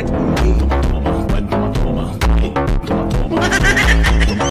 yeah